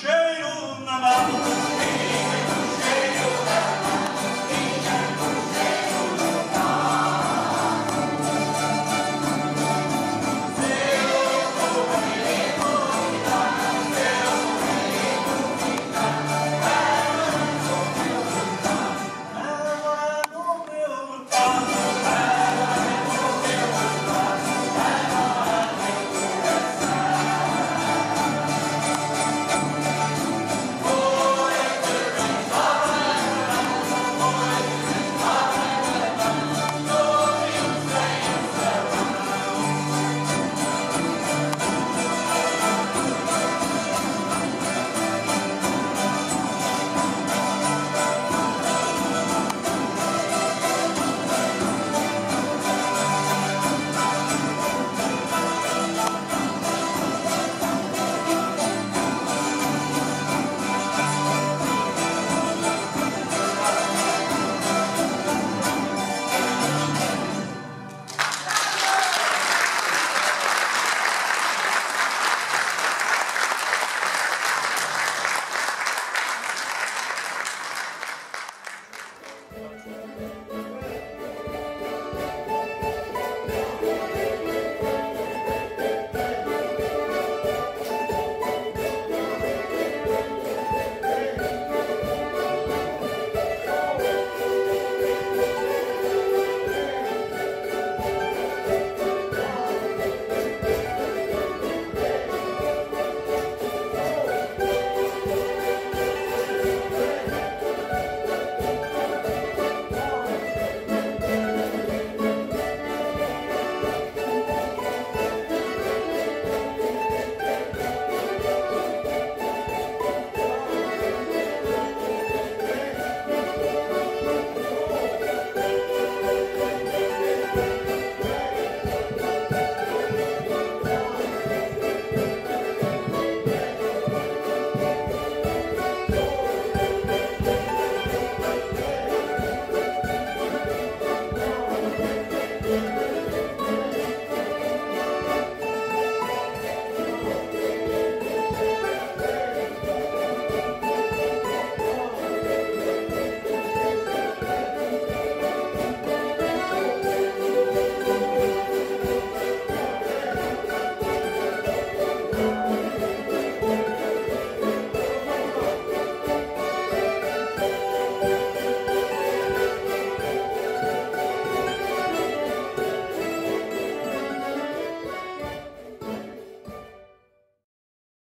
Share.